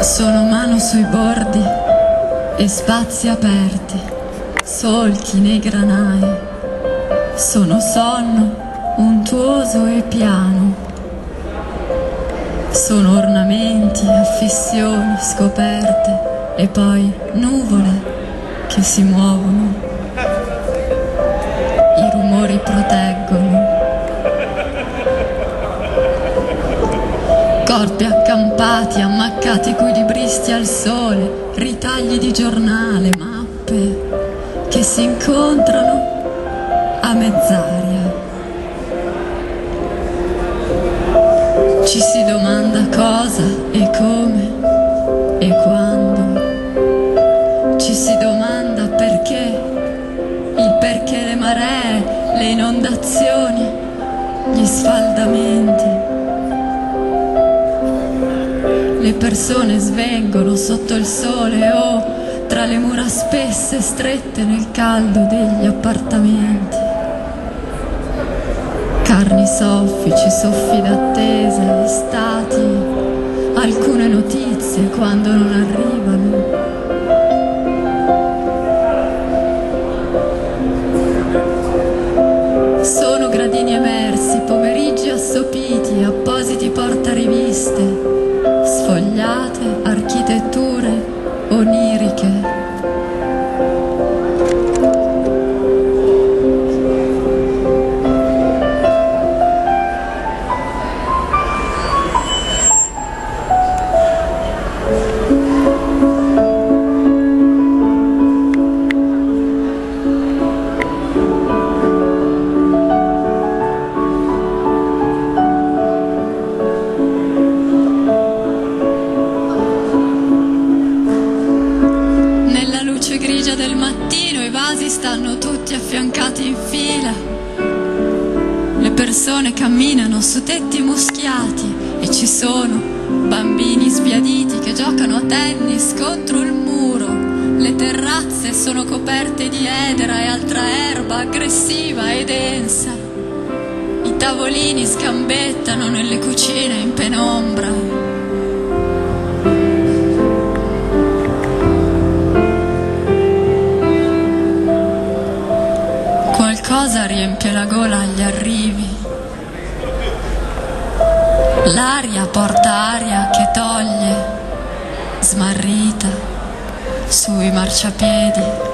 Sono mano sui bordi e spazi aperti, solchi nei granai. Sono sonno untuoso e piano. Sono ornamenti, affissioni scoperte e poi nuvole che si muovono. I rumori proteggono. Corpi accampati, ammaccati coi libristi al sole, ritagli di giornale, mappe che si incontrano a mezz'aria. Ci si domanda cosa e come e quando. Ci si domanda perché, il perché le maree, le inondazioni, gli sfaldamenti. Le persone svengono sotto il sole o tra le mura spesse strette nel caldo degli appartamenti. Carni soffici, soffi d'attesa, stati, alcune notizie quando non arrivano. Mattino i vasi stanno tutti affiancati in fila. Le persone camminano su tetti muschiati e ci sono bambini sbiaditi che giocano a tennis contro il muro. Le terrazze sono coperte di edera e altra erba aggressiva e densa. I tavolini scambettano nelle cucine in penombra. Riempie la gola agli arrivi. L'aria porta aria che toglie, smarrita, sui marciapiedi.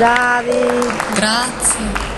Bravi! Grazie.